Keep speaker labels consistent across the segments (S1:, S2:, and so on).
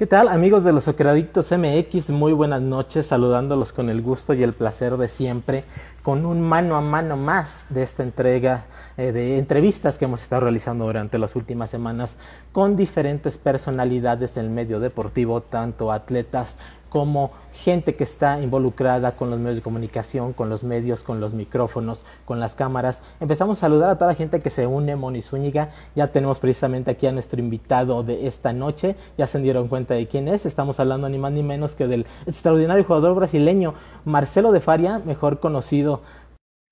S1: ¿Qué tal amigos de los Socradictos MX? Muy buenas noches, saludándolos con el gusto y el placer de siempre, con un mano a mano más de esta entrega eh, de entrevistas que hemos estado realizando durante las últimas semanas con diferentes personalidades del medio deportivo, tanto atletas como gente que está involucrada con los medios de comunicación, con los medios, con los micrófonos, con las cámaras. Empezamos a saludar a toda la gente que se une, Moni Zúñiga. Ya tenemos precisamente aquí a nuestro invitado de esta noche. Ya se dieron cuenta de quién es. Estamos hablando ni más ni menos que del extraordinario jugador brasileño Marcelo de Faria, mejor conocido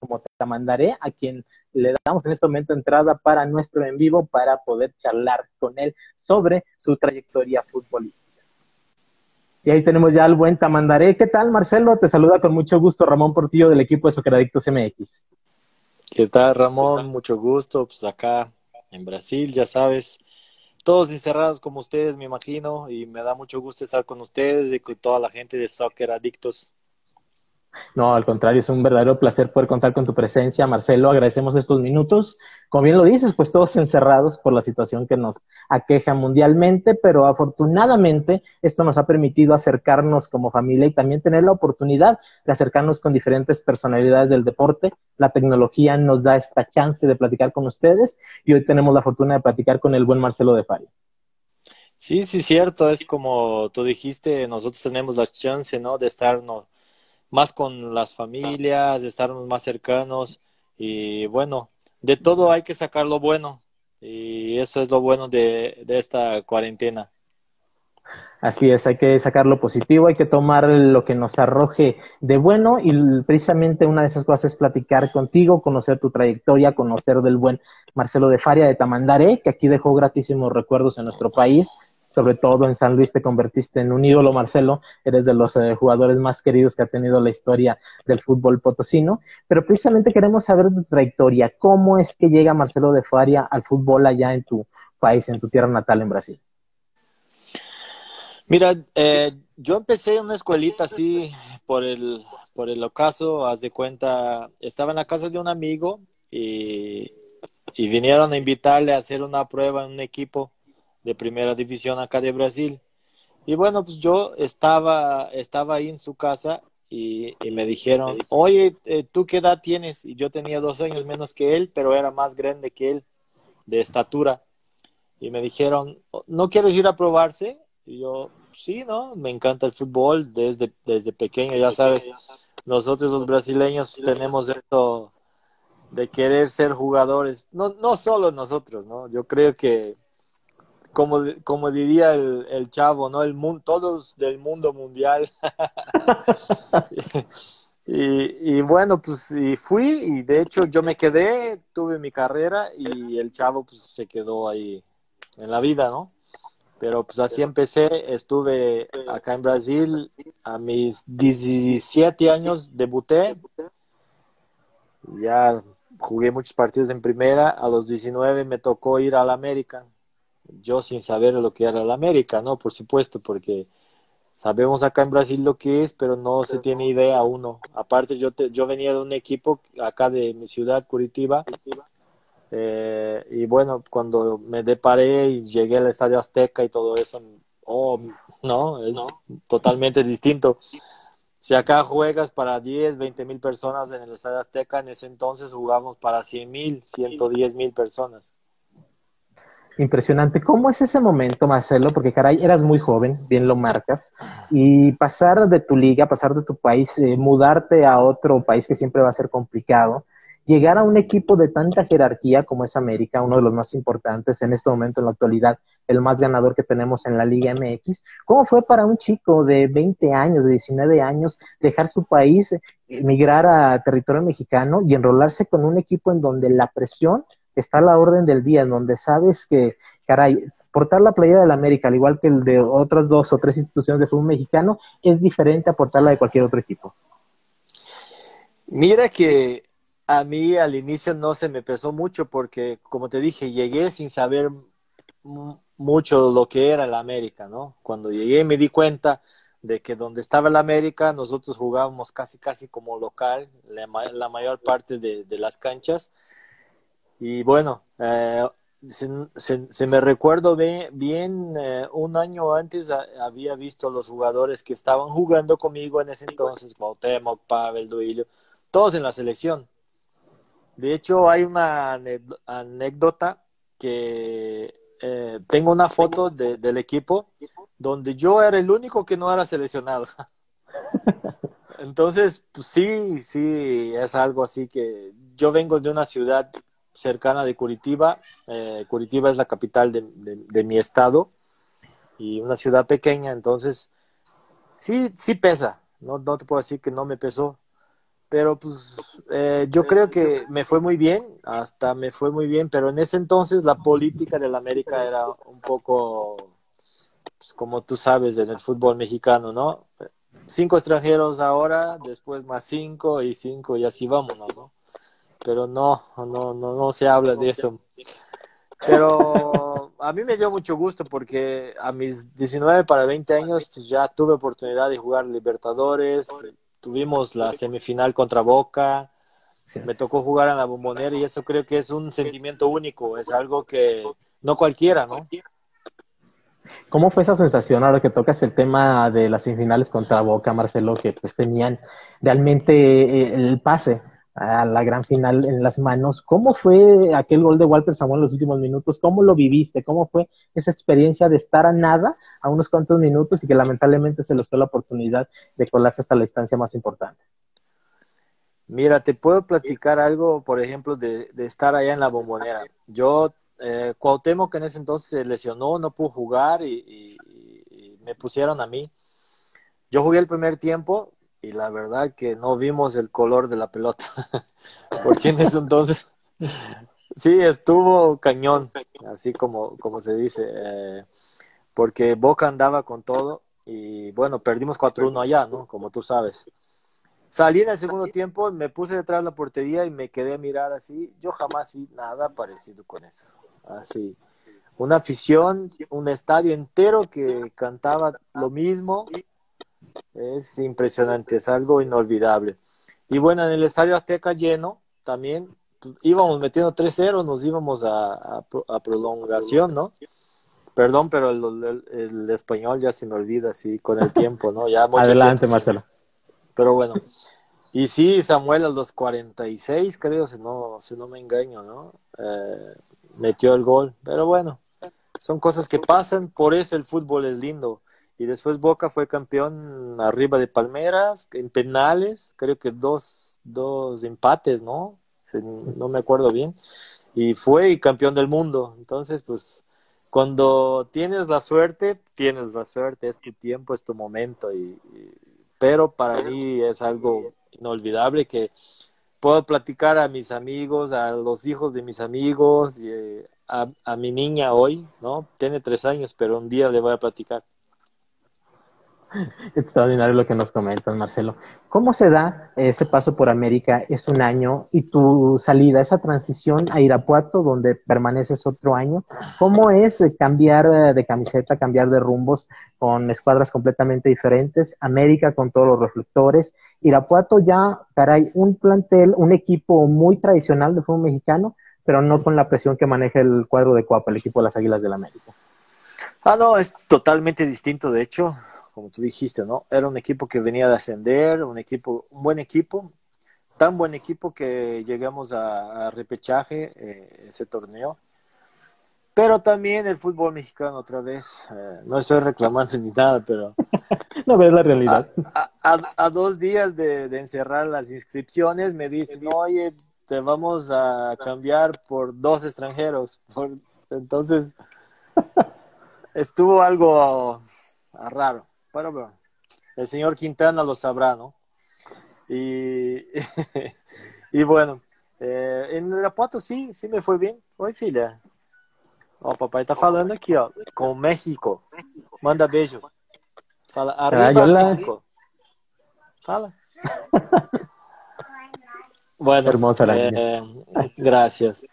S1: como Te mandaré, a quien le damos en este momento entrada para nuestro en vivo para poder charlar con él sobre su trayectoria futbolística. Y ahí tenemos ya al buen Tamandaré. ¿Qué tal, Marcelo? Te saluda con mucho gusto Ramón Portillo del equipo de Socradictos MX.
S2: ¿Qué tal, Ramón? Mucho gusto. Pues acá en Brasil, ya sabes, todos encerrados como ustedes, me imagino, y me da mucho gusto estar con ustedes y con toda la gente de Soccer Adictos.
S1: No, al contrario, es un verdadero placer poder contar con tu presencia, Marcelo. Agradecemos estos minutos. Como bien lo dices, pues todos encerrados por la situación que nos aqueja mundialmente, pero afortunadamente esto nos ha permitido acercarnos como familia y también tener la oportunidad de acercarnos con diferentes personalidades del deporte. La tecnología nos da esta chance de platicar con ustedes y hoy tenemos la fortuna de platicar con el buen Marcelo de Fari.
S2: Sí, sí, cierto. Es como tú dijiste, nosotros tenemos la chance, ¿no? De estarnos más con las familias, estarnos más cercanos y bueno, de todo hay que sacar lo bueno y eso es lo bueno de, de esta cuarentena.
S1: Así es, hay que sacar lo positivo, hay que tomar lo que nos arroje de bueno y precisamente una de esas cosas es platicar contigo, conocer tu trayectoria, conocer del buen Marcelo de Faria de Tamandaré, que aquí dejó gratísimos recuerdos en nuestro país, sobre todo en San Luis te convertiste en un ídolo, Marcelo, eres de los eh, jugadores más queridos que ha tenido la historia del fútbol potosino, pero precisamente queremos saber tu trayectoria, cómo es que llega Marcelo de Faria al fútbol allá en tu país, en tu tierra natal, en Brasil.
S2: Mira, eh, yo empecé en una escuelita así por el, por el ocaso, haz de cuenta, estaba en la casa de un amigo y, y vinieron a invitarle a hacer una prueba en un equipo de primera división acá de Brasil. Y bueno, pues yo estaba, estaba ahí en su casa y, me dijeron, oye, eh, ¿tú qué edad tienes? Y yo tenía dos años menos que él, pero era más grande que él, de estatura. Y me dijeron, ¿no quieres ir a probarse? Y yo, sí, ¿no? Me encanta el fútbol desde, desde pequeño, ya sabes. Nosotros los brasileños tenemos esto de querer ser jugadores, no, no solo nosotros, ¿no? Yo creo que como, como diría el, el chavo, ¿no? El mundo, todos del mundo mundial. y, bueno, pues y fui y de hecho yo me quedé, tuve mi carrera y el chavo pues se quedó ahí en la vida, ¿no? Pero pues así empecé, estuve acá en Brasil a mis 17 años, debuté, ya jugué muchos partidos en primera, a los 19 me tocó ir al América yo sin saber lo que era la América, ¿no? Por supuesto, porque sabemos acá en Brasil lo que es, pero no se tiene idea uno. Aparte, yo, yo venía de un equipo acá de mi ciudad, Curitiba, eh, y bueno, cuando me deparé y llegué al Estadio Azteca y todo eso, oh, no, es totalmente distinto. Si acá juegas para 10, 20 mil personas en el Estadio Azteca, en ese entonces jugamos para 100 mil, 110 mil personas.
S1: Impresionante. ¿Cómo es ese momento, Marcelo? Porque, caray, eras muy joven, bien lo marcas, y pasar de tu liga, pasar de tu país, eh, mudarte a otro país que siempre va a ser complicado, llegar a un equipo de tanta jerarquía como es América, uno de los más importantes en este momento, en la actualidad, el más ganador que tenemos en la Liga MX. ¿Cómo fue para un chico de 20 años, de 19 años, dejar su país, emigrar a territorio mexicano y enrolarse con un equipo en donde la presión está la orden del día, en donde sabes que, caray, portar la playera del América, al igual que el de otras dos o tres instituciones de fútbol mexicano, es diferente a portarla de cualquier otro equipo.
S2: Mira que a mí al inicio no se me pesó mucho porque, como te dije, llegué sin saber mucho lo que era el América, ¿no? Cuando llegué me di cuenta de que donde estaba el América nosotros jugábamos casi casi como local la, mayor parte de, de las canchas y bueno, eh, se, me recuerdo bien, bien eh, un año antes había visto los jugadores que estaban jugando conmigo en ese entonces, Cuauhtémoc, Pavel, Duilio, todos en la selección. De hecho, hay una anécdota que eh, tengo una foto del equipo donde yo era el único que no era seleccionado. Entonces, pues sí, sí, es algo así que yo vengo de una ciudad cercana de Curitiba. Eh, Curitiba es la capital de, mi estado y una ciudad pequeña, entonces sí, sí pesa. No, no te puedo decir que no me pesó, pero pues eh, yo creo que me fue muy bien, hasta me fue muy bien, pero en ese entonces la política de la América era un poco, pues, como tú sabes, en el fútbol mexicano, ¿no? Cinco extranjeros ahora, después más cinco y cinco y así vamos, ¿no? Pero no, no, no, no se habla de eso. Pero a mí me dio mucho gusto porque a mis 19 para 20 años pues ya tuve oportunidad de jugar Libertadores, tuvimos la semifinal contra Boca, me tocó jugar en la bombonera y eso creo que es un sentimiento único, es algo que no cualquiera, ¿no?
S1: ¿Cómo fue esa sensación ahora que tocas el tema de las semifinales contra Boca, Marcelo, que pues tenían realmente eh, el pase a la gran final en las manos? ¿Cómo fue aquel gol de Walter Samuel en los últimos minutos? ¿Cómo lo viviste? ¿Cómo fue esa experiencia de estar a nada a unos cuantos minutos y que lamentablemente se les fue la oportunidad de colarse hasta la instancia más importante?
S2: Mira, te puedo platicar algo, por ejemplo, de, estar allá en la bombonera. Yo, eh, Cuauhtémoc que en ese entonces se lesionó, no pudo jugar y me pusieron a mí. Yo jugué el primer tiempo, y la verdad que no vimos el color de la pelota, porque en ese entonces sí estuvo cañón, así como, como se dice, eh, porque Boca andaba con todo y bueno, perdimos 4-1 allá, ¿no? Como tú sabes. Salí en el segundo tiempo, me puse detrás de la portería y me quedé a mirar así. Yo jamás vi nada parecido con eso. Así. Una afición, un estadio entero que cantaba lo mismo, es impresionante, es algo inolvidable. Y bueno, en el Estadio Azteca lleno, también pues, íbamos metiendo 3-0, nos íbamos a, a, prolongación, ¿no? Perdón, pero el, español ya se me olvida así con el tiempo, ¿no? Ya
S1: Adelante, Marcelo.
S2: Pero bueno. Y sí, Samuel a los 46, creo, si no, si no me engaño, ¿no? Eh, metió el gol. Pero bueno, son cosas que pasan, por eso el fútbol es lindo y después Boca fue campeón arriba de Palmeras, en penales, creo que dos, dos empates, ¿no? No me acuerdo bien. Y fue campeón del mundo. Entonces, pues, cuando tienes la suerte, tienes la suerte, es tu tiempo, es tu momento. Y, pero para mí es algo inolvidable que puedo platicar a mis amigos, a los hijos de mis amigos, eh, a mi niña hoy, ¿no? Tiene tres años, pero un día le voy a platicar.
S1: Extraordinario lo que nos comentas, Marcelo. ¿Cómo se da ese paso por América? Es un año y tu salida, esa transición a Irapuato, donde permaneces otro año. ¿Cómo es cambiar de camiseta, cambiar de rumbos con escuadras completamente diferentes? América con todos los reflectores. Irapuato ya, caray, un plantel, un equipo muy tradicional de fútbol mexicano, pero no con la presión que maneja el cuadro de Cuapa, el equipo de las Águilas del la América.
S2: Ah, no, es totalmente distinto, de hecho como tú dijiste, ¿no? Era un equipo que venía de ascender, un equipo, un buen equipo, tan buen equipo que llegamos a, repechaje eh, ese torneo. Pero también el fútbol mexicano otra vez, eh, no estoy reclamando ni nada, pero...
S1: no ves la realidad.
S2: A, dos días de, encerrar las inscripciones me dicen, oye, te vamos a cambiar por dos extranjeros. Entonces, estuvo algo raro. Bueno, el señor Quintana lo sabrá, ¿no? Y, y bueno, eh, en Irapuato sí, sí me fue bien. Oi, filha. Ó, papai tá falando aqui, ó, com México. Manda beijo. Fala, arriba México. Fala. bueno, Hermosa eh, gracias.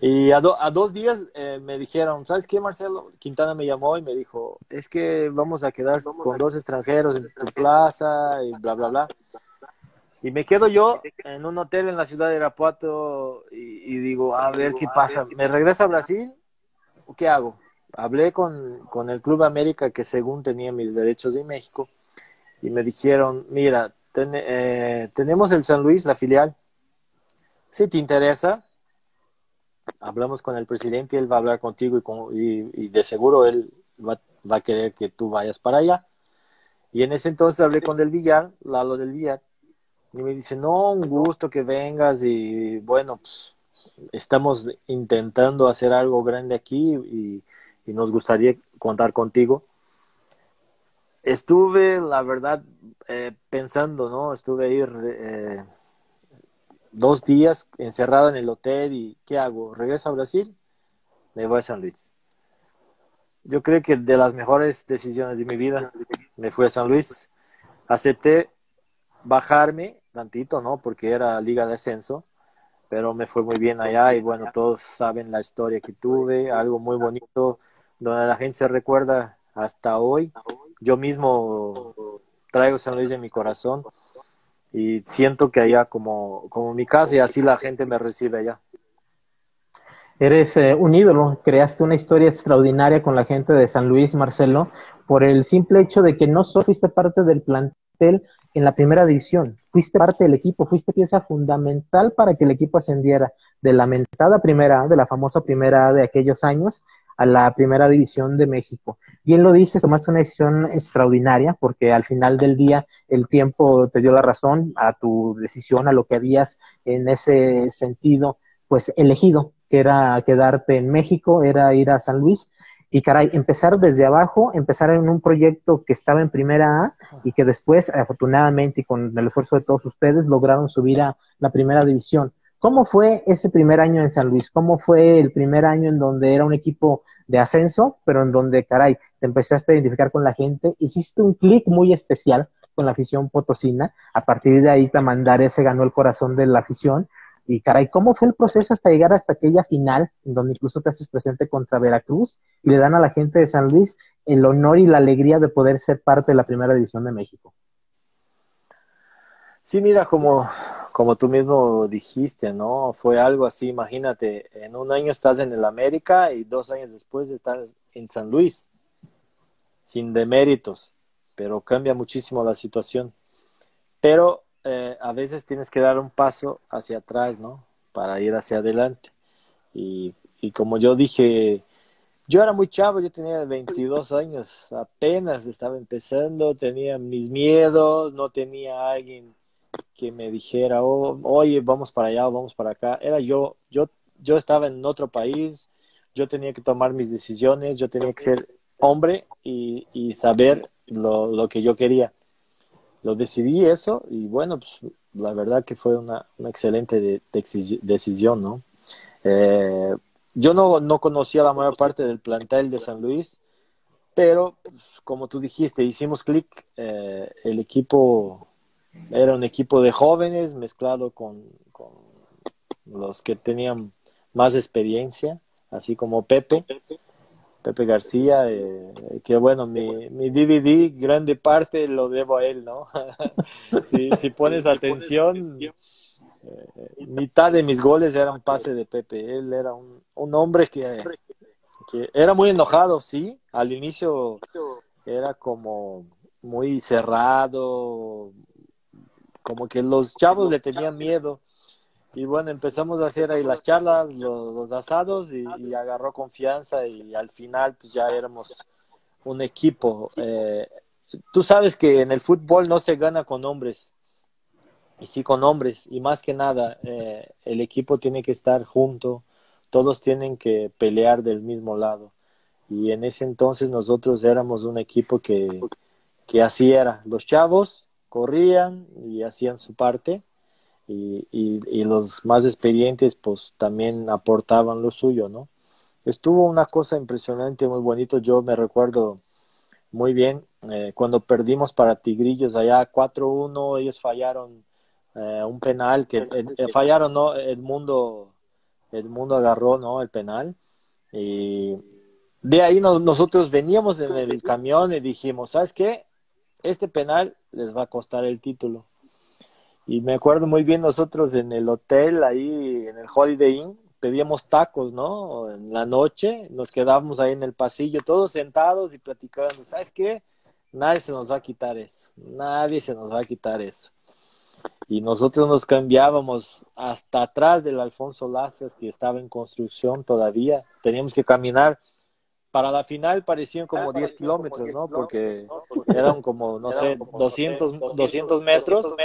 S2: Y a, dos días eh, me dijeron, ¿sabes qué, Marcelo? Quintana me llamó y me dijo, es que vamos a quedar con dos extranjeros en tu plaza y bla, bla, bla. Y me quedo yo en un hotel en la ciudad de Irapuato y, digo, a ver qué pasa. ¿Me regreso a Brasil? ¿O qué hago? Hablé con, con el Club América, que según tenía mis derechos de México, y me dijeron, mira, eh, tenemos el San Luis, la filial. Si te interesa, hablamos con el presidente, él va a hablar contigo y, de seguro él va, va, a querer que tú vayas para allá. Y en ese entonces hablé con Del Villar, Lalo Del Villar, y me dice, no, un gusto que vengas y bueno, pues estamos intentando hacer algo grande aquí y, nos gustaría contar contigo. Estuve, la verdad, eh, pensando, ¿no? Estuve ahí eh, dos días encerrado en el hotel y ¿qué hago? ¿Regreso a Brasil? Me voy a San Luis. Yo creo que de las mejores decisiones de mi vida me fui a San Luis. Acepté bajarme tantito, ¿no? Porque era liga de ascenso, pero me fue muy bien allá y bueno, todos saben la historia que tuve, algo muy bonito, donde la gente se recuerda hasta hoy. Yo mismo traigo San Luis en mi corazón y siento que allá como, como mi casa y así la gente me recibe allá.
S1: Eres eh, un ídolo, creaste una historia extraordinaria con la gente de San Luis, Marcelo, por el simple hecho de que no solo fuiste parte del plantel en la primera división, fuiste parte del equipo, fuiste pieza fundamental para que el equipo ascendiera de la mentada primera de la famosa primera de aquellos años, a la primera división de México. Bien lo dices, tomaste una decisión extraordinaria porque al final del día el tiempo te dio la razón a tu decisión, a lo que habías en ese sentido, pues elegido, que era quedarte en México, era ir a San Luis. Y caray, empezar desde abajo, empezar en un proyecto que estaba en primera A y que después, afortunadamente y con el esfuerzo de todos ustedes, lograron subir a la primera división. ¿Cómo fue ese primer año en San Luis? ¿Cómo fue el primer año en donde era un equipo de ascenso, pero en donde, caray, te empezaste a identificar con la gente? Hiciste un clic muy especial con la afición potosina. A partir de ahí, Tamandares se ganó el corazón de la afición. Y caray, ¿cómo fue el proceso hasta llegar hasta aquella final, en donde incluso te haces presente contra Veracruz y le dan a la gente de San Luis el honor y la alegría de poder ser parte de la primera división de México?
S2: Sí, mira, como, como tú mismo dijiste, ¿no? Fue algo así, imagínate, en un año estás en el América y dos años después estás en San Luis, sin deméritos, pero cambia muchísimo la situación. Pero eh, a veces tienes que dar un paso hacia atrás, ¿no? Para ir hacia adelante. Y, y como yo dije, yo era muy chavo, yo tenía 22 años, apenas estaba empezando, tenía mis miedos, no tenía a alguien que me dijera, oh, oye, vamos para allá, vamos para acá. Era yo, yo, yo estaba en otro país, yo tenía que tomar mis decisiones, yo tenía que ser hombre y, y saber lo, lo, que yo quería. Lo decidí eso y bueno, pues la verdad que fue una, una excelente de, de decisión, ¿no? Eh, yo no, no conocía la mayor parte del plantel de San Luis, pero pues, como tú dijiste, hicimos clic, eh, el equipo era un equipo de jóvenes mezclado con, los que tenían más experiencia, así como Pepe, Pepe García, eh, que bueno, mi, mi DVD, grande parte lo debo a él, ¿no? si, si pones atención, eh, mitad de mis goles eran pase de Pepe, él era un, un hombre que, que era muy enojado, sí, al inicio era como muy cerrado, como que los chavos le tenían miedo. Y bueno, empezamos a hacer ahí las charlas, los, asados y, agarró confianza y al final pues ya éramos un equipo. Eh, tú sabes que en el fútbol no se gana con hombres, y sí con hombres, y más que nada, eh, el equipo tiene que estar junto, todos tienen que pelear del mismo lado. Y en ese entonces nosotros éramos un equipo que, que así era, los chavos corrían y hacían su parte y, y, los más experientes pues también aportaban lo suyo, ¿no? Estuvo una cosa impresionante, muy bonito, yo me recuerdo muy bien eh, cuando perdimos para Tigrillos allá 4-1, ellos fallaron eh, un penal que eh, fallaron, ¿no? El mundo, el mundo agarró, ¿no? El penal y de ahí nosotros veníamos en el camión y dijimos, ¿sabes qué? Este penal les va a costar el título. Y me acuerdo muy bien nosotros en el hotel, ahí en el Holiday Inn, pedíamos tacos, ¿no? En la noche nos quedábamos ahí en el pasillo, todos sentados y platicando. ¿Sabes qué? Nadie se nos va a quitar eso. Nadie se nos va a quitar eso. Y nosotros nos cambiábamos hasta atrás del Alfonso Lastras, que estaba en construcción todavía. Teníamos que caminar. Para la final parecían como 10 kilómetros, ¿no? Porque eran como, no sé, 200, 200 metros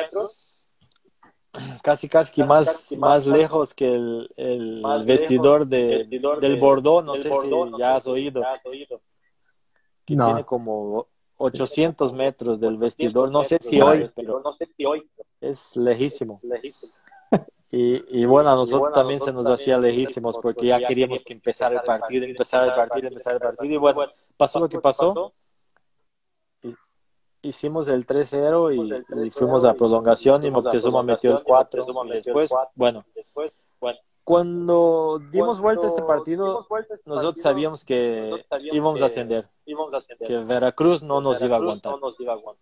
S2: casi casi más, más lejos que el, el vestidor, de, del Bordeaux, no sé si ya has oído. Que tiene como 800 metros del vestidor, no sé si hoy, pero es lejísimo. Y, y, bueno, a nosotros también se nos hacía lejísimos porque ya queríamos que empezara el partido, empezar el partido, empezar el partido. Y bueno, pasó lo que pasó. hicimos el 3-0 y, fuimos a prolongación y Moctezuma metió el 4 y después, bueno, cuando dimos vuelta a este partido, nosotros sabíamos que íbamos a ascender, que Veracruz no nos iba a aguantar.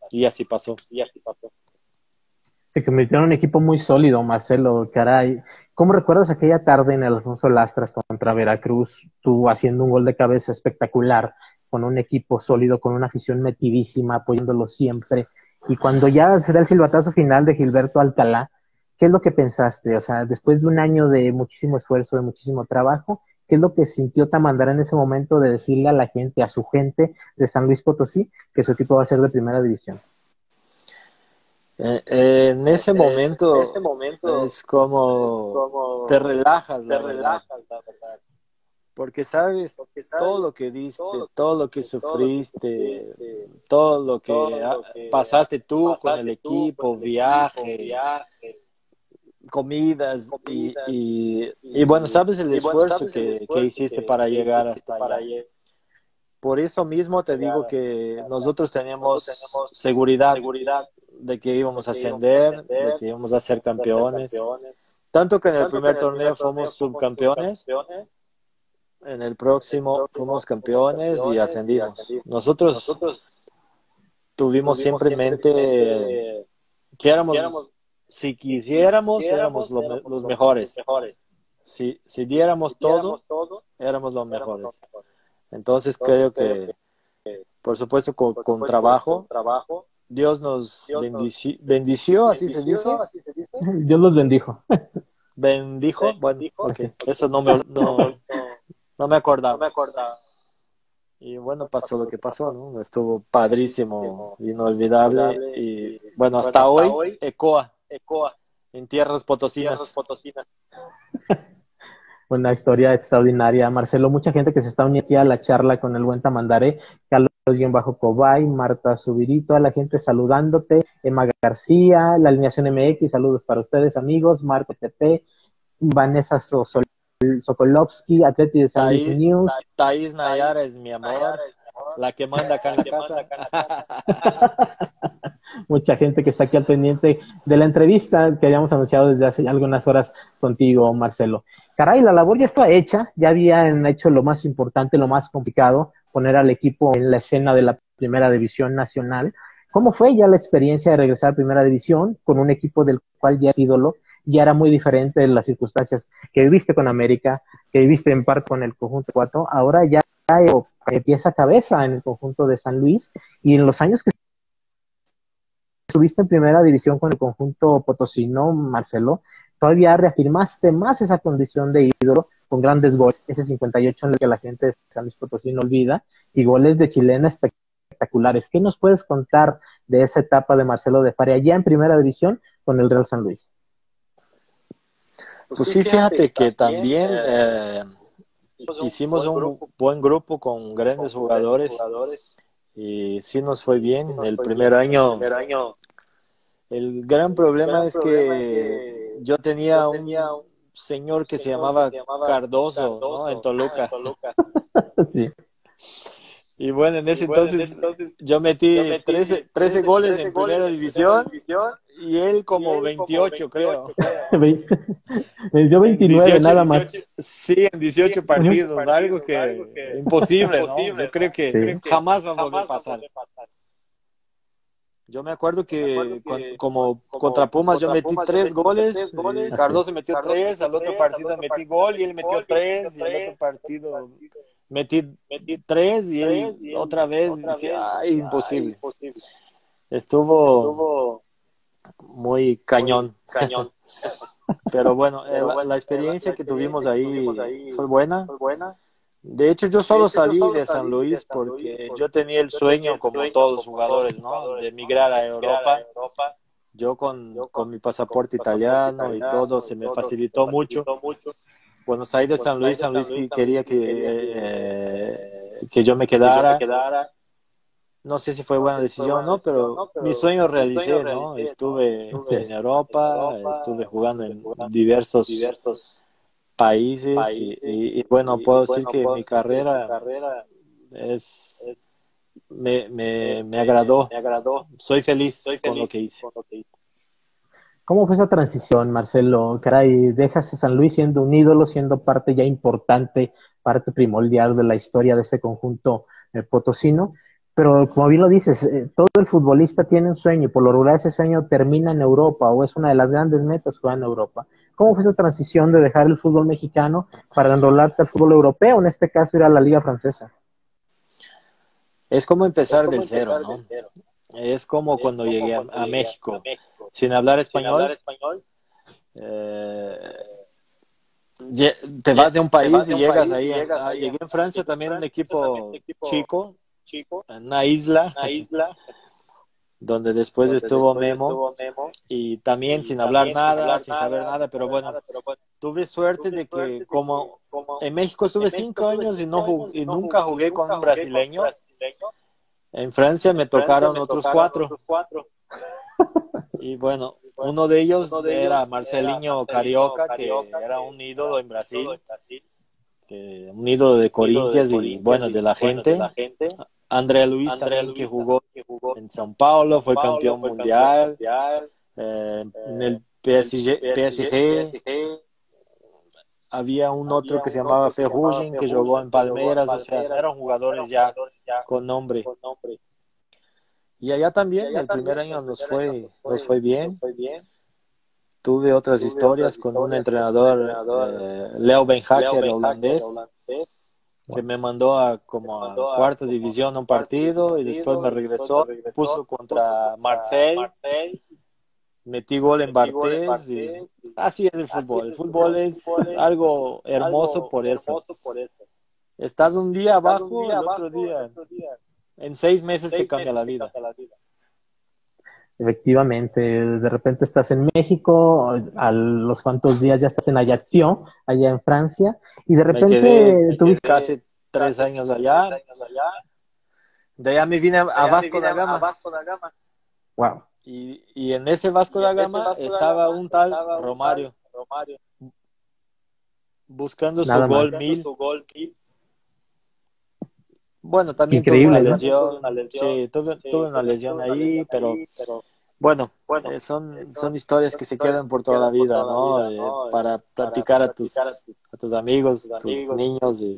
S2: Y así pasó.
S1: Se convirtió en un equipo muy sólido, Marcelo, caray. ¿Cómo recuerdas aquella tarde en Alfonso Lastras contra Veracruz, tú haciendo un gol de cabeza espectacular? con un equipo sólido, con una afición metidísima, apoyándolo siempre. Y cuando ya se da el silbatazo final de Gilberto Alcalá, ¿qué es lo que pensaste? O sea, después de un año de muchísimo esfuerzo, de muchísimo trabajo, ¿qué es lo que sintió Tamandara en ese momento de decirle a la gente, a su gente de San Luis Potosí, que su equipo va a ser de primera división?
S2: Eh, eh, en, ese momento, ese momento, es como, te relajas, te relajas, la verdad. Porque sabes, todo lo que diste, todo, lo que sufriste, todo lo que, pasaste tú con el equipo, viajes, comidas, y, y, bueno, sabes el esfuerzo que, hiciste para llegar hasta allá. Por eso mismo te digo que nosotros teníamos seguridad de que íbamos a ascender, de que íbamos a ser campeones. Tanto que en el primer torneo fuimos subcampeones en el próximo fuimos campeones y ascendimos. Nosotros tuvimos siempre en mente que éramos, si quisiéramos, éramos los mejores. Si, si diéramos todo, éramos los mejores. Entonces creo que, por supuesto, con, trabajo, Dios nos bendició, así se dice.
S1: Dios los bendijo.
S2: Bendijo, bueno, eso no me, no me acordaba. No me acordaba. Y bueno, pasó lo que pasó, ¿no? Estuvo padrísimo, inolvidable. Y bueno, hasta, hoy, ECOA. ECOA. En tierras potosinas.
S1: Una historia extraordinaria. Marcelo, mucha gente que se está uniendo aquí a la charla con el buen Tamandaré. Carlos bajo Cobay, Marta Subirito, a la gente saludándote, Emma García, la alineación MX, saludos para ustedes amigos, Marco TP, Vanessa Sosol Sokolovsky, Atleti de San Luis News.
S2: Thais Nayara es mi amor, la que manda acá en la casa.
S1: Mucha gente que está aquí al pendiente de la entrevista que habíamos anunciado desde hace algunas horas contigo, Marcelo. Caray, la labor ya está hecha, ya habían hecho lo más importante, lo más complicado, poner al equipo en la escena de la primera división nacional. ¿Cómo fue ya la experiencia de regresar a primera división con un equipo del cual ya es ídolo? ya era muy diferente las circunstancias que viviste con América, que viviste en parte con el conjunto 4, ahora ya empieza cabeza en el conjunto de San Luis y en los años que estuviste en primera división con el conjunto potosino, Marcelo, todavía reafirmaste más esa condición de ídolo con grandes goles, ese 58 en el que la gente de San Luis Potosí no olvida, y goles de chilena espectaculares. ¿Qué nos puedes contar de esa etapa de Marcelo de Faria ya en primera división con el Real San Luis?
S2: Pues, sí, fíjate que también eh, hicimos un buen grupo con grandes jugadores y sí nos fue bien el primer año. El gran problema es que yo tenía un señor que se llamaba Cardoso en Toluca. sí. Y bueno, en ese, entonces, yo metí, 13, 13 goles, en primera división, y él como 28, creo.
S1: Me dio 29 nada más.
S2: sí, en 18 partidos, algo que, imposible, ¿no? Yo creo que jamás vamos a pasar. Yo me acuerdo que, como, contra Pumas yo metí tres goles, eh, Cardoso metió tres, al otro partido metí gol y él metió tres, y al otro partido metí, tres y él otra vez decía, ay, imposible. Estuvo muy cañón. cañón. Pero bueno, eh, la, experiencia que tuvimos ahí fue buena. De hecho, yo solo salí de San Luis porque yo tenía el sueño, como todos los jugadores, ¿no? de emigrar a Europa. Yo con, con mi pasaporte italiano y todo se me facilitó mucho. Cuando salí de San Luis, San Luis quería que, eh, que yo me quedara. No sé si fue buena decisión o no, pero mi sueño realicé, ¿no? Estuve en Europa, estuve jugando en diversos países y, bueno, puedo decir que mi carrera es me, me, me agradó, soy feliz con lo que hice.
S1: ¿Cómo fue esa transición, Marcelo? Caray, dejas a San Luis siendo un ídolo, siendo parte ya importante, parte primordial de la historia de este conjunto eh, potosino, pero como bien lo dices, eh, todo el futbolista tiene un sueño y por lo regular ese sueño termina en Europa o es una de las grandes metas jugar en Europa. ¿Cómo fue esa transición de dejar el fútbol mexicano para enrolarte al fútbol europeo, en este caso ir a la liga francesa?
S2: Es como empezar, del, cero, ¿no? Es como cuando llegué a, México, sin hablar español. Eh, te vas de un país y llegas ahí. Ah, llegué en Francia también un equipo chico, en una isla, isla donde después estuvo, Memo, y también sin hablar nada, sin saber nada, pero bueno, tuve suerte de que como en México estuve cinco años y, no y nunca jugué con un brasileño, en Francia me tocaron otros cuatro. Y bueno, uno de ellos era Marcelinho Carioca, que era un ídolo en Brasil, un ídolo de Corinthians y bueno, de la gente. Andrea Luis también, que jugó en São Paulo, fue campeón mundial, eh, en el PSG, había un otro que se llamaba Ferrugin que jugó en Palmeiras, o sea, eran jugadores ya con nombre. Y allá también, el primer año nos fue, nos fue bien. Tuve otras historias con un entrenador, eh, Leo Benhacker, holandés, que me mandó a como a cuarta división un partido y después me regresó, puso contra Marseille, metí gol en Bartés y así es el fútbol. El fútbol es algo hermoso por eso. Estás un día abajo, el otro día. En seis meses te cambia la vida.
S1: Efectivamente, de repente estás en México, a los cuantos días ya estás en Ajaccio, allá en Francia, y de repente
S2: tuviste... Casi tres años allá. De allá me vine a, Vasco, da Gama.
S1: Wow.
S2: Y, y en ese Vasco da Gama estaba un tal Romario. Buscando su gol, mil. Bueno, también tuve una lesión, sí, tuve, una lesión ahí, pero, bueno, eh, son, son historias que se quedan por toda la vida, ¿no? Eh, para platicar a tus, a tus amigos, a tus niños, y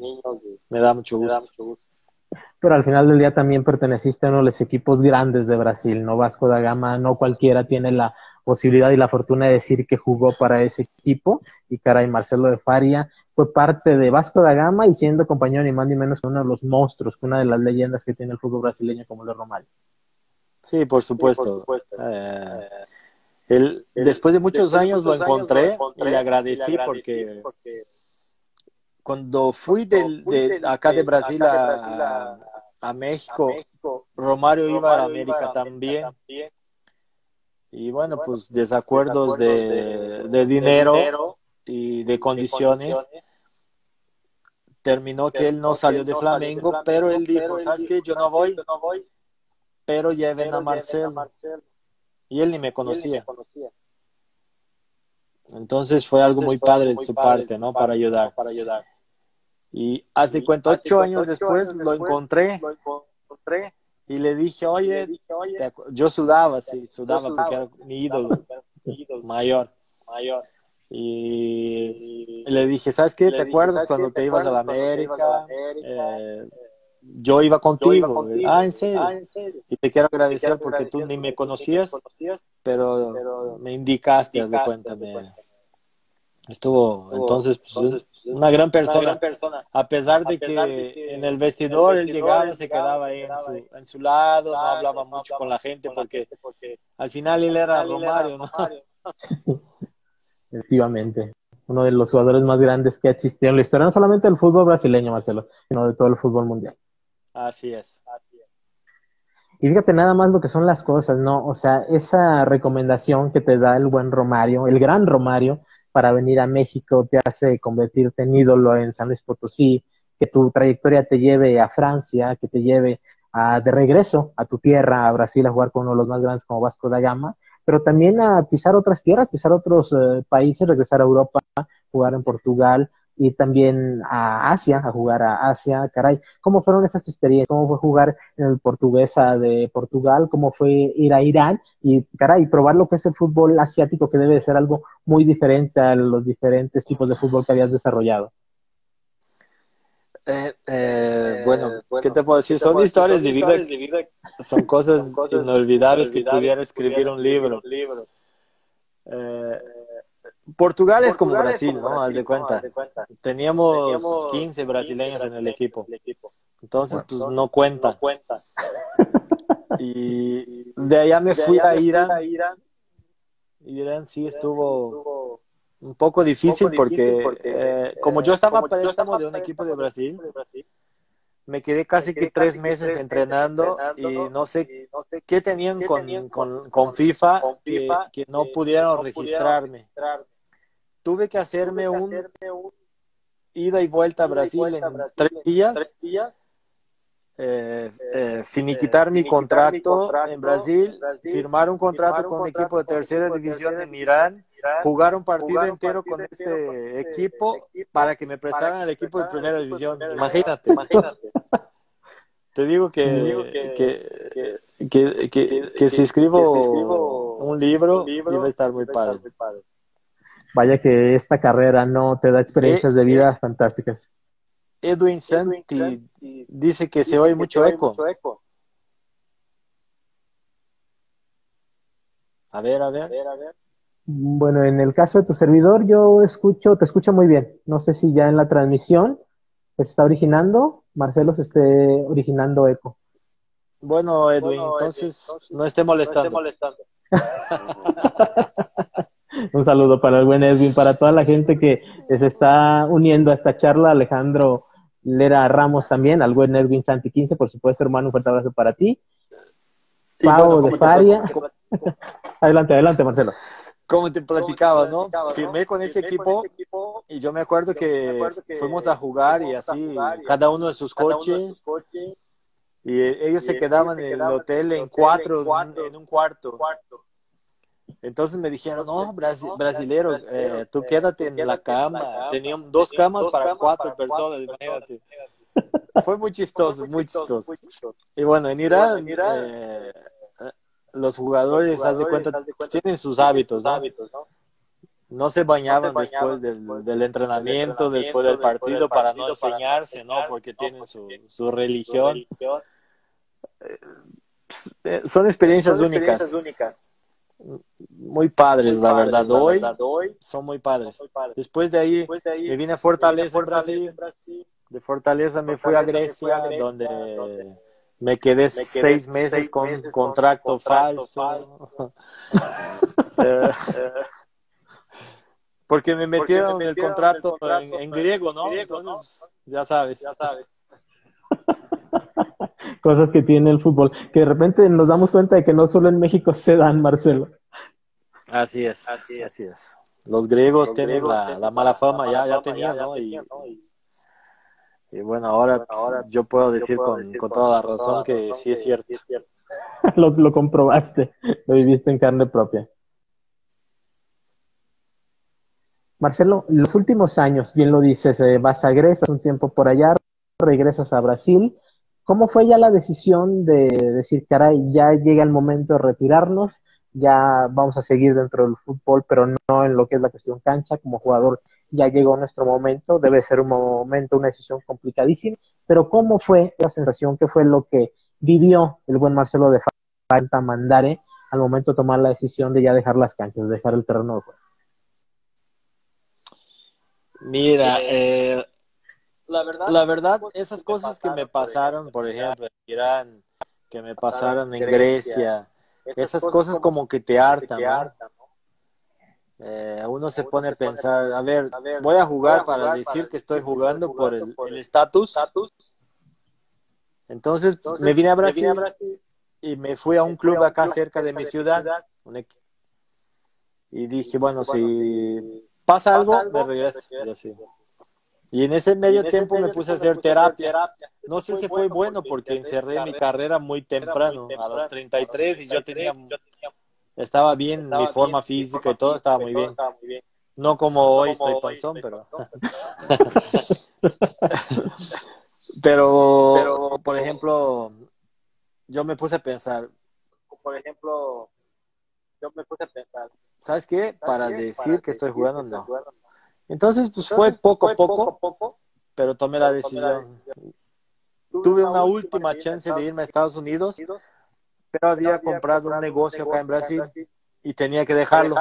S2: me da mucho gusto.
S1: Pero al final del día también perteneciste a uno de los equipos grandes de Brasil, ¿no? Vasco da Gama, no cualquiera tiene la posibilidad y la fortuna de decir que jugó para ese equipo. Y caray, Marcelo de Faria fue parte de Vasco da Gama y siendo compañero ni más ni menos que uno de los monstruos, una de las leyendas que tiene el fútbol brasileño como de Romario.
S2: Sí, por supuesto. Eh, después de muchos años lo encontré, y le agradecí, porque, cuando fui de, acá de Brasil a, a, México, Romario iba a América también. Y bueno, pues, pues desacuerdos de, de dinero y de condiciones, terminó que él no salió de Flamengo, pero él dijo, ¿sabes qué? Yo no voy, pero lleven a Marcelo. Y él ni me conocía. Entonces fue algo muy padre de su parte, ¿no? Para ayudar. Y hace cuenta, ocho años después lo encontré y le dije, oye, yo sudaba, sí, sudaba porque era mi ídolo mayor. mayor. Y le dije, ¿sabes qué? ¿Te acuerdas cuando te ibas a la América? Eh, yo iba contigo. Ah, ¿en serio? Y te quiero agradecer porque tú ni me conocías, pero me indicaste, haz de cuenta. Estuvo, entonces, pues, una gran persona, a pesar de que en el vestidor él llegaba, se quedaba ahí en su, lado, no hablaba mucho con la gente porque al final él era Romario, ¿no?
S1: Efectivamente, uno de los jugadores más grandes que ha existido en la historia, no solamente del fútbol brasileño, Marcelo, sino de todo el fútbol mundial.
S2: Así es.
S1: Y fíjate nada más lo que son las cosas, ¿no? O sea, esa recomendación que te da el buen Romario, el gran Romario, para venir a México, te hace convertirte en ídolo en San Luis Potosí, que tu trayectoria te lleve a Francia, que te lleve a, de regreso a tu tierra, a Brasil, a jugar con uno de los más grandes como Vasco da Gama, pero también a pisar otras tierras, pisar otros eh, países, regresar a Europa, jugar en Portugal, y también a Asia, a jugar a Asia, caray, ¿cómo fueron esas experiencias? ¿Cómo fue jugar en el Portuguesa de Portugal? ¿Cómo fue ir a Irán? Y caray, probar lo que es el fútbol asiático, que debe de ser algo muy diferente a los diferentes tipos de fútbol que habías desarrollado.
S2: Eh, eh, bueno, ¿qué te puedo decir? Son historias de vida, son cosas inolvidables que pudiera escribir un libro. Eh, Portugal es como Brasil, ¿no? Haz de cuenta. Teníamos 15 brasileños en el equipo. Entonces, pues no cuenta. Y de allá me fui a Irán. Irán sí estuvo un poco difícil porque, eh, como yo estaba préstamo de un equipo de Brasil, me quedé casi que tres meses entrenando y no sé qué tenían con, con, FIFA que, que no pudieron registrarme. tuve que hacerme un ida y vuelta a Brasil en tres días, eh, eh, finiquitar mi contrato en Brasil, firmar un contrato con un equipo de tercera división en Irán, jugar un partido entero con este equipo para que me prestaran el equipo de primera división. Imagínate, imagínate. Te digo que, que, que, que, si escribo un libro, iba a estar muy padre
S1: vaya que esta carrera no te da experiencias de vida fantásticas.
S2: Edwin Santi dice que se oye mucho eco. A ver, a ver, a ver, a ver.
S1: Bueno, en el caso de tu servidor, yo escucho, te escucho muy bien. No sé si ya en la transmisión se está originando, Marcelo se esté originando eco.
S2: Bueno, Edwin, entonces, no esté molestando. No esté molestando.
S1: Un saludo para el buen Edwin, para toda la gente que se está uniendo a esta charla, Alejandro Lera Ramos también, al buen Edwin Santi 15, por supuesto, hermano, un fuerte abrazo para ti. Pau de Faria. adelante, adelante, Marcelo.
S2: Como te platicaba, ¿no? Firmé con ese equipo y yo me acuerdo que fuimos a jugar y así, cada uno de sus coches. Y ellos se quedaban en el hotel en cuatro, en un cuarto. Entonces me dijeron, no, brasilero, eh, tú quédate en la cama. Tenían dos camas para cuatro personas, imagínate. Fue muy chistoso, muy chistoso. Y bueno, en Irán, eh, los jugadores, haz de cuenta, tienen sus hábitos, ¿no? No se bañaban después del, entrenamiento, después del partido, para no enseñarse, ¿no? Porque tienen su, su religión. Eh, son experiencias únicas muy padres, la verdad. Hoy son muy padres. Después de ahí me vine a Fortaleza, en Brasil. De Fortaleza me fui a Grecia, donde me quedé seis meses con un contrato falso. Porque me metieron en el contrato en, griego, ¿no? ya sabes. Ya sabes
S1: cosas que tiene el fútbol, que de repente nos damos cuenta de que no solo en México se dan, Marcelo.
S2: Así es, así, es. Los griegos tienen la, mala fama, ya, ya tenían, ¿no? Y, bueno, ahora, ahora yo puedo decir, con, toda la razón que, sí es cierto.
S1: lo, lo comprobaste, lo viviste en carne propia. Marcelo, los últimos años, bien lo dices, eh, vas a Grecia un tiempo por allá, regresas a Brasil ¿Cómo fue ya la decisión de decir, caray, ya llega el momento de retirarnos, ya vamos a seguir dentro del fútbol, pero no en lo que es la cuestión cancha, como jugador ya llegó nuestro momento, debe ser un momento, una decisión complicadísima, pero ¿cómo fue la sensación? ¿Qué fue lo que vivió el buen Marcelo de Fanta Mandare al momento de tomar la decisión de ya dejar las canchas, de dejar el terreno de juego?
S2: Mira, eh, la verdad, la verdad, esas cosas que me pasaron, por ejemplo, en Irán, que me pasaron en Grecia, esas cosas como que te hartan, ¿no? Eh, uno se pone a pensar, a ver, voy a jugar para decir que estoy jugando por el estatus. Entonces, me vine a Brasil y me fui a un club acá cerca de mi ciudad. Y dije, bueno, si pasa algo, me regreso. Y en ese medio tiempo me puse a hacer terapia. No sé si fue bueno porque encerré mi carrera muy temprano, a los 33, y yo tenía, estaba bien mi forma física y todo estaba muy bien. No como hoy estoy panzón, pero... pero, por ejemplo, yo me puse a pensar, por ejemplo, yo me puse a pensar, ¿sabes qué? Para decir que estoy jugando, no. Entonces, pues fue poco a poco, pero tomé la decisión. Tuve una última chance de irme a Estados Unidos, pero había comprado un negocio acá en Brasil y tenía que dejarlo.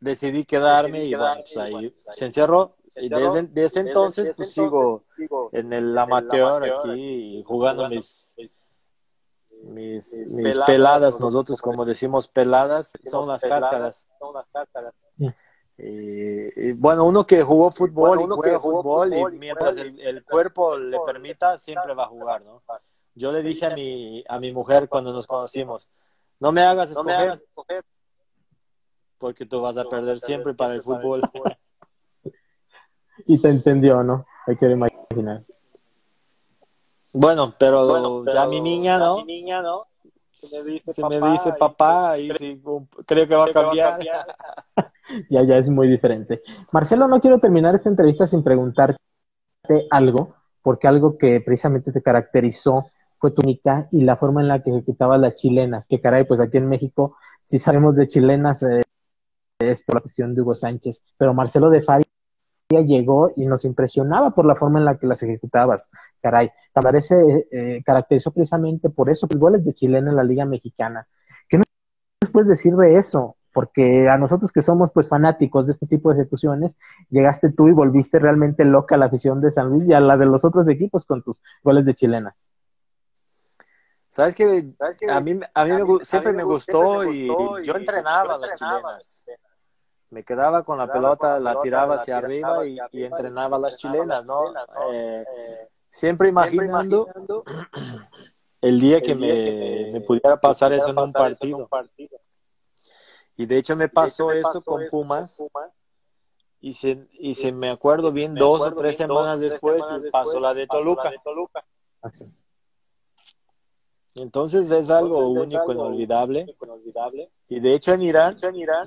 S2: Decidí quedarme y bueno, pues ahí se encerró. Y desde, desde entonces, pues sigo en el amateur aquí jugando mis, mis, mis peladas, nosotros como decimos peladas, son las cáscaras. Y, bueno, uno que jugó fútbol y juega fútbol y mientras el, el, cuerpo le permita, siempre va a jugar, ¿no? Yo le dije a mi, a mi mujer cuando nos conocimos, no me hagas escoger, porque tú vas a perder siempre para el fútbol.
S1: y te entendió, ¿no? Hay que imaginar.
S2: Bueno, pero, ya mi niña, ¿no? Mi niña, ¿no? Se me dice, papá, y, creo que va a cambiar.
S1: ya, ya es muy diferente. Marcelo, no quiero terminar esta entrevista sin preguntarte algo, porque algo que precisamente te caracterizó fue tu única y la forma en la que ejecutabas las chilenas, que caray, pues aquí en México, si sabemos de chilenas, eh, es por la cuestión de Hugo Sánchez, pero Marcelo de Faria llegó y nos impresionaba por la forma en la que las ejecutabas. Caray, te parece, eh, caracterizó precisamente por eso, goles de chilena en la Liga Mexicana. ¿Qué nos puedes decir de eso? porque a nosotros que somos pues fanáticos de este tipo de ejecuciones, llegaste tú y volviste realmente loca a la afición de San Luis y a la de los otros equipos con tus goles de chilena.
S2: Sabes que a mí, a mí, siempre me gustó y, yo entrenaba las chilenas. Me quedaba con la pelota, la tiraba hacia arriba y, entrenaba las chilenas, ¿no? Eh, siempre imaginando el día que me, me pudiera pasar eso en un partido. Y de hecho me pasó, eso con Pumas. Y se, y se me acuerdo bien, dos o tres semanas después, pasó la de Toluca. Entonces es algo único, inolvidable. Y de hecho en Irán,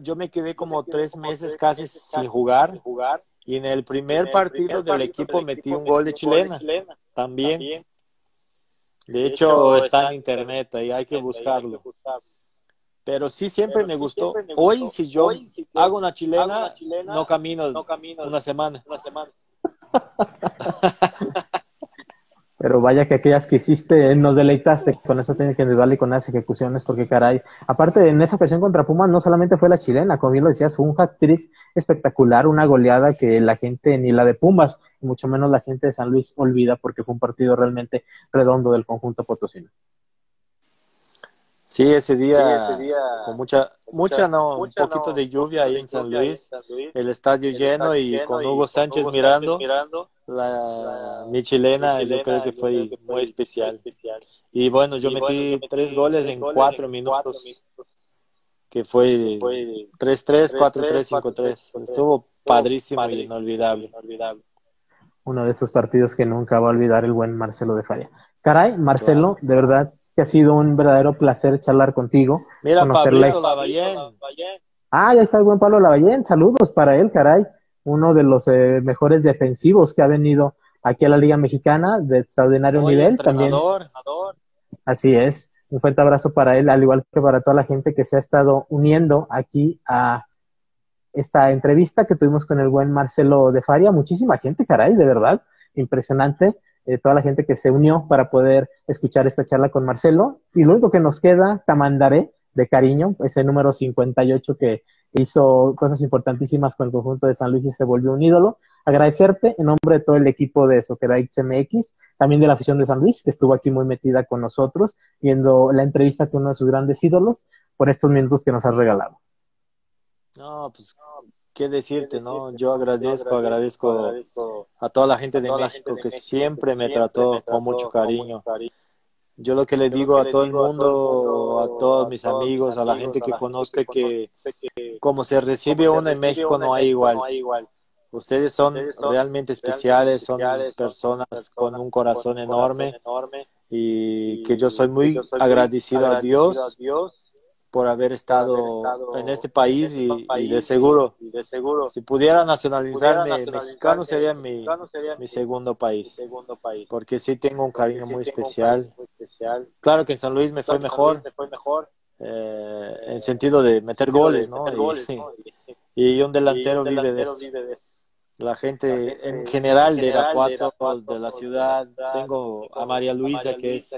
S2: yo me quedé como tres meses casi sin jugar. Y en el primer partido del equipo metí un gol de chilena. También. De hecho está en internet, ahí hay que buscarlo. Pero sí siempre, me, gustó. Hoy, si yo, hago, una chilena, no, camino una semana. Una semana.
S1: Pero vaya que aquellas que hiciste, nos deleitaste con esa técnica individual y con las ejecuciones, porque caray, aparte en esa ocasión contra Pumas no solamente fue la chilena, como bien lo decías, fue un hat-trick espectacular, una goleada que la gente, ni la de Pumas, y mucho menos la gente de San Luis olvida, porque fue un partido realmente redondo del conjunto potosino.
S2: Sí, ese día, con mucha, mucha, no, un poquito de lluvia ahí en San Luis, el estadio lleno y con Hugo Sánchez mirando, la, mi chilena, yo creo que fue muy especial. Y bueno, yo metí tres goles en cuatro minutos, que fue 3-3, 4-3, 5-3. Estuvo padrísimo y inolvidable.
S1: Uno de esos partidos que nunca va a olvidar el buen Marcelo de Faria. Caray, Marcelo, de verdad, que ha sido un verdadero placer charlar contigo.
S2: Mira, Pablo Lavallén.
S1: Ah, ya está el buen Pablo Lavallén. Saludos para él, caray. Uno de los eh, mejores defensivos que ha venido aquí a la Liga Mexicana de extraordinario nivel. También. Así es. Un fuerte abrazo para él, al igual que para toda la gente que se ha estado uniendo aquí a esta entrevista que tuvimos con el buen Marcelo de Faria. Muchísima gente, caray, de verdad impresionante. Eh, toda la gente que se unió para poder escuchar esta charla con Marcelo. Y lo único que nos queda, Tamandaré, de cariño, ese número 58 que hizo cosas importantísimas con el conjunto de San Luis y se volvió un ídolo. Agradecerte en nombre de todo el equipo de Soccerite MX, también de la afición de San Luis, que estuvo aquí muy metida con nosotros, viendo la entrevista con uno de sus grandes ídolos, por estos minutos que nos has regalado.
S2: No, pues, qué decirte, ¿no? Yo agradezco, agradezco a toda la gente de México que siempre me trató con mucho cariño. Yo lo que le digo a todo el mundo, a todos mis amigos, a la gente que conozca, que como se recibe uno en México no hay igual. Ustedes son realmente especiales, son personas con un corazón enorme y que yo soy muy agradecido a Dios por haber estado en este, este país y, de seguro, si pudiera nacionalizarme, mexicano sería mi, mi segundo país, porque sí tengo un cariño muy especial. Claro que en San Luis me fue mejor, eh, en sentido de meter goles, ¿no? Y, un delantero vive de eso. La gente en general de Irapuato, de la ciudad, tengo a María Luisa, que es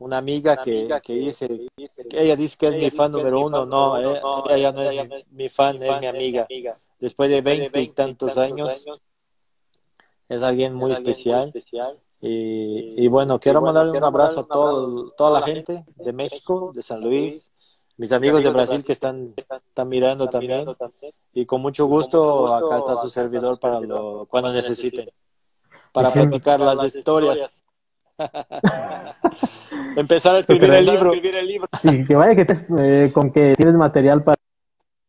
S2: una amiga que, que dice, que ella dice que es mi fan número uno, no, eh, ella no es mi, fan, es mi amiga. Después de veinte y tantos años, es alguien muy especial. Y, bueno, quiero mandarle un abrazo a todo, toda la gente de México, de San Luis, mis amigos de Brasil que están, están mirando también. Y con mucho gusto, acá está su servidor para lo, cuando necesiten, para platicar las historias. Empezar a escribir el libro.
S1: Sí, que vaya que te, eh, con que tienes material para,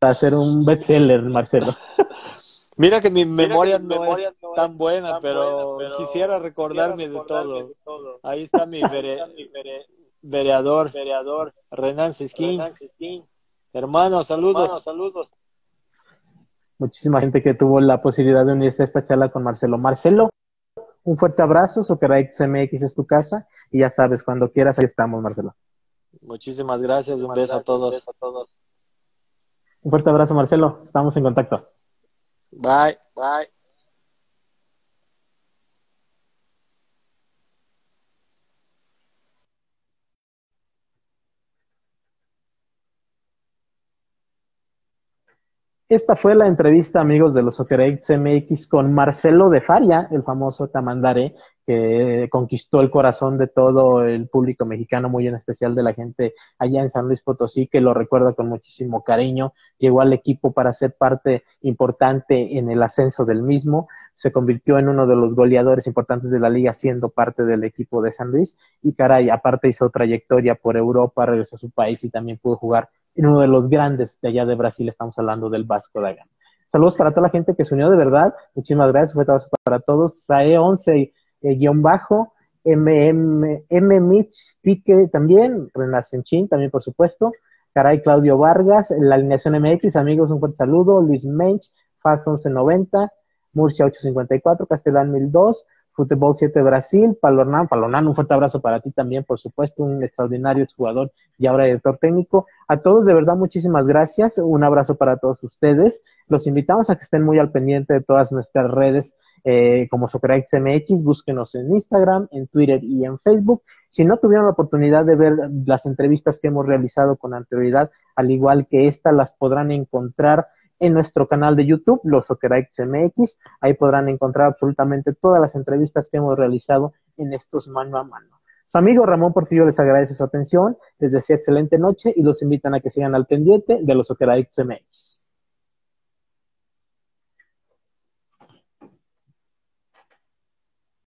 S1: hacer un bestseller, Marcelo.
S2: Mira que mi memoria, no, es tan buena, pero, quisiera recordarme, de, todo. Ahí está mi vereador, vereador Renan Siskin. Hermano, saludos. saludos.
S1: Muchísima gente que tuvo la posibilidad de unirse a esta charla con Marcelo. Marcelo, un fuerte abrazo, Soccerite MX es tu casa y ya sabes, cuando quieras, ahí estamos, Marcelo.
S2: Muchísimas gracias, un beso a todos.
S1: Un fuerte abrazo, Marcelo, estamos en contacto.
S2: Bye, bye.
S1: Esta fue la entrevista, amigos de los Soccer MX, con Marcelo de Faria, el famoso Tamandare, que conquistó el corazón de todo el público mexicano, muy en especial de la gente allá en San Luis Potosí, que lo recuerda con muchísimo cariño. Llegó al equipo para ser parte importante en el ascenso del mismo. Se convirtió en uno de los goleadores importantes de la liga, siendo parte del equipo de San Luis. Y caray, aparte hizo trayectoria por Europa, regresó a su país y también pudo jugar en uno de los grandes de allá de Brasil, estamos hablando del Vasco da Gama. Saludos para toda la gente que se unió de verdad, muchísimas gracias, fue para todos, SAE11 eh, guion bajo, M, M, Mitch Pique también, Renacenchin también por supuesto, Caray Claudio Vargas, la alineación MX, amigos, un fuerte saludo, Luis Mench, FAS 1190, Murcia 854, Castellán 1002, Fútbol 7 Brasil, Palornán, Palornán, un fuerte abrazo para ti también, por supuesto, un extraordinario jugador y ahora director técnico. A todos, de verdad, muchísimas gracias. Un abrazo para todos ustedes. Los invitamos a que estén muy al pendiente de todas nuestras redes eh, como Socrates MX. Búsquenos en Instagram, en Twitter y en Facebook. Si no tuvieron la oportunidad de ver las entrevistas que hemos realizado con anterioridad, al igual que esta, las podrán encontrar en nuestro canal de YouTube, Los Soccerikes MX. Ahí podrán encontrar absolutamente todas las entrevistas que hemos realizado en estos mano a mano. Su amigo Ramón Portillo les agradece su atención, les desea excelente noche y los invitan a que sigan al pendiente de Los Soccerikes MX.